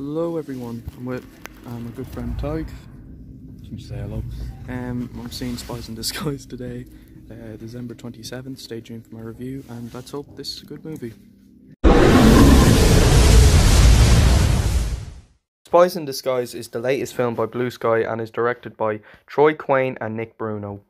Hello everyone, I'm with um, my good friend Tig. Can you say hello? Um, I'm seeing Spies in Disguise today, uh, December 27th. Stay tuned for my review, and let's hope this is a good movie. Spies in Disguise is the latest film by Blue Sky and is directed by Troy Quane and Nick Bruno.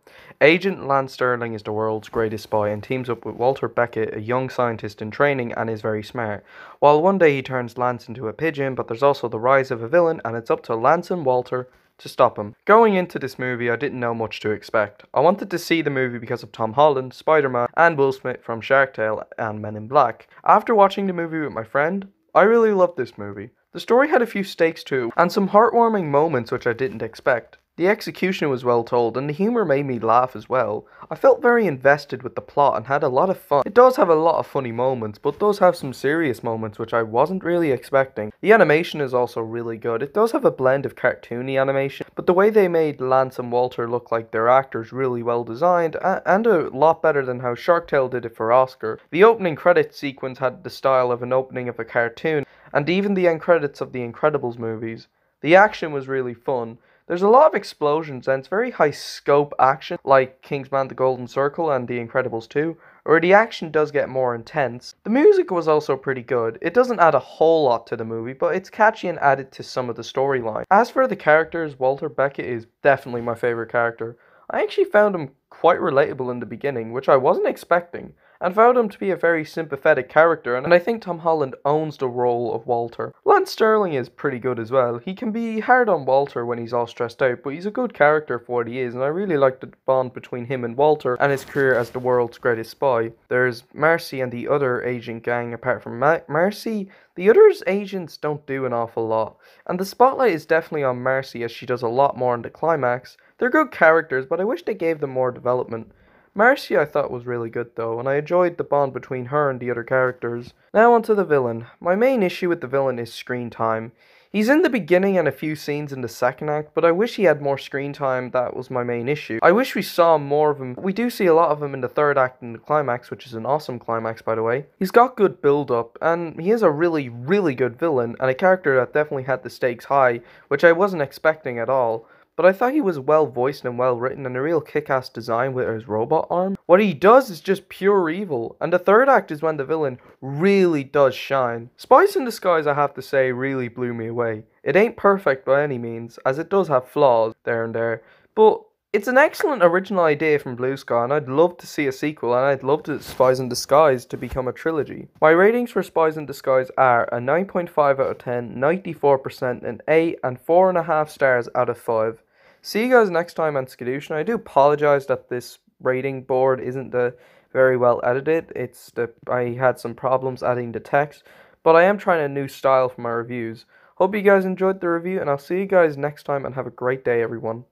Agent Lance Sterling is the world's greatest spy and teams up with Walter Beckett, a young scientist in training and is very smart. While one day he turns Lance into a pigeon, but there's also the rise of a villain and it's up to Lance and Walter to stop him. Going into this movie, I didn't know much to expect. I wanted to see the movie because of Tom Holland, Spider Man, and Will Smith from Shark Tale and Men in Black. After watching the movie with my friend, I really loved this movie. The story had a few stakes too, and some heartwarming moments which I didn't expect. The execution was well told, and the humour made me laugh as well. I felt very invested with the plot and had a lot of fun. It does have a lot of funny moments, but does have some serious moments which I wasn't really expecting. The animation is also really good. It does have a blend of cartoony animation, but the way they made Lance and Walter look like their actors really well designed, and a lot better than how Shark Tale did it for Oscar. The opening credit sequence had the style of an opening of a cartoon, and even the end credits of the Incredibles movies. The action was really fun. There's a lot of explosions and it's very high scope action, like Kingsman The Golden Circle and The Incredibles 2, where the action does get more intense. The music was also pretty good. It doesn't add a whole lot to the movie, but it's catchy and added to some of the storyline. As for the characters, Walter Beckett is definitely my favourite character. I actually found him quite relatable in the beginning, which I wasn't expecting and found him to be a very sympathetic character, and I think Tom Holland owns the role of Walter. Lance Sterling is pretty good as well. He can be hard on Walter when he's all stressed out, but he's a good character for what he is, and I really like the bond between him and Walter and his career as the world's greatest spy. There's Marcy and the other agent gang apart from Ma- Marcy. The others agents don't do an awful lot, and the spotlight is definitely on Marcy as she does a lot more in the climax. They're good characters, but I wish they gave them more development. Marcy I thought was really good though, and I enjoyed the bond between her and the other characters. Now onto the villain. My main issue with the villain is screen time. He's in the beginning and a few scenes in the second act, but I wish he had more screen time. That was my main issue. I wish we saw more of him. We do see a lot of him in the third act and the climax, which is an awesome climax, by the way. He's got good build up, and he is a really, really good villain, and a character that definitely had the stakes high, which I wasn't expecting at all but I thought he was well voiced and well written and a real kick ass design with his robot arm. What he does is just pure evil, and the third act is when the villain really does shine. Spies in Disguise, I have to say, really blew me away. It ain't perfect by any means, as it does have flaws there and there, but it's an excellent original idea from Blue Sky, and I'd love to see a sequel, and I'd love to Spies in Disguise to become a trilogy. My ratings for Spies in Disguise are a 9.5 out of 10, 94%, an 8, and 4.5 stars out of 5. See you guys next time on Skadoosh. I do apologize that this rating board isn't the very well edited. It's the I had some problems adding the text, but I am trying a new style for my reviews. Hope you guys enjoyed the review, and I'll see you guys next time and have a great day, everyone.